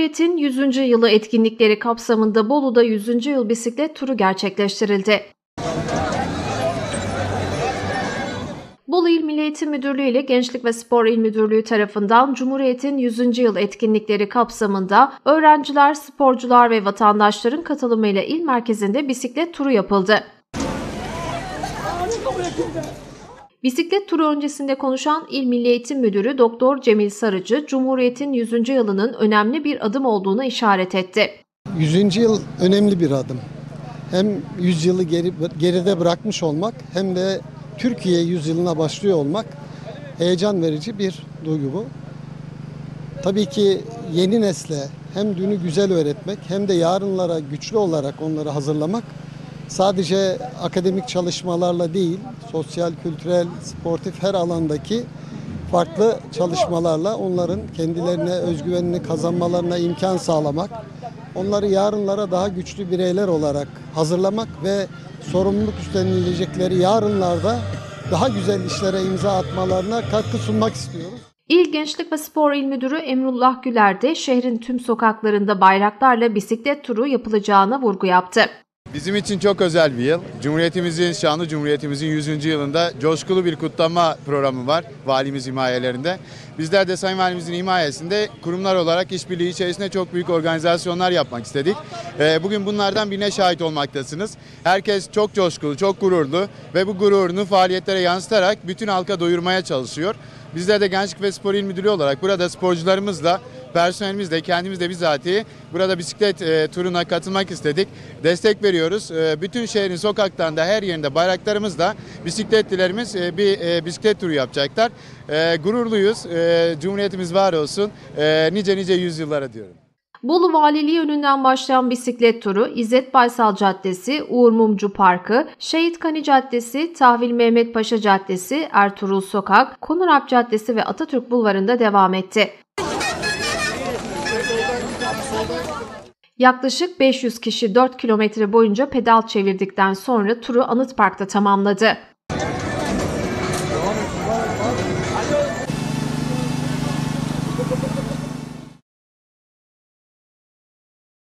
Cumhuriyet'in 100. yılı etkinlikleri kapsamında Bolu'da 100. yıl bisiklet turu gerçekleştirildi. Bolu İl Milli Eğitim Müdürlüğü ile Gençlik ve Spor İl Müdürlüğü tarafından Cumhuriyet'in 100. yıl etkinlikleri kapsamında öğrenciler, sporcular ve vatandaşların katılımıyla il merkezinde bisiklet turu yapıldı. Bisiklet turu öncesinde konuşan İl Milli Eğitim Müdürü Doktor Cemil Sarıcı, Cumhuriyet'in 100. yılının önemli bir adım olduğuna işaret etti. 100. yıl önemli bir adım. Hem 100 yılı geri, geride bırakmış olmak hem de Türkiye 100 yılına başlıyor olmak heyecan verici bir duygu bu. Tabii ki yeni nesle hem dünü güzel öğretmek hem de yarınlara güçlü olarak onları hazırlamak sadece akademik çalışmalarla değil, sosyal, kültürel, sportif her alandaki farklı çalışmalarla onların kendilerine özgüvenini kazanmalarına imkan sağlamak, onları yarınlara daha güçlü bireyler olarak hazırlamak ve sorumluluk üstlenilecekleri yarınlarda daha güzel işlere imza atmalarına katkı sunmak istiyoruz. İl Gençlik ve Spor İl Müdürü Emrullah Güler de şehrin tüm sokaklarında bayraklarla bisiklet turu yapılacağına vurgu yaptı. Bizim için çok özel bir yıl. Cumhuriyetimizin, şanlı Cumhuriyetimizin 100. yılında coşkulu bir kutlama programı var valimiz himayelerinde. Bizler de Sayın Valimizin himayesinde kurumlar olarak işbirliği içerisinde çok büyük organizasyonlar yapmak istedik. Ee, bugün bunlardan birine şahit olmaktasınız. Herkes çok coşkulu, çok gururlu ve bu gururunu faaliyetlere yansıtarak bütün halka doyurmaya çalışıyor. Bizler de Gençlik ve Spor İl Müdürlüğü olarak burada sporcularımızla, personelimizle, kendimiz de bizatihi burada bisiklet e, turuna katılmak istedik. Destek veriyoruz. E, bütün şehrin sokaklarında, her yerinde bayraklarımızla bisikletlilerimiz e, bir e, bisiklet turu yapacaklar. E, gururluyuz. E, Cumhuriyetimiz var olsun. E, nice nice yüzyıllara diyorum. Bolu Valiliği önünden başlayan bisiklet turu İzzet Baysal Caddesi, Uğur Mumcu Parkı, Şehit Kani Caddesi, Tahvil Mehmet Paşa Caddesi, Ertuğrul Sokak, Konurap Caddesi ve Atatürk Bulvarı'nda devam etti. Yaklaşık 500 kişi 4 kilometre boyunca pedal çevirdikten sonra turu Anıt Park'ta tamamladı.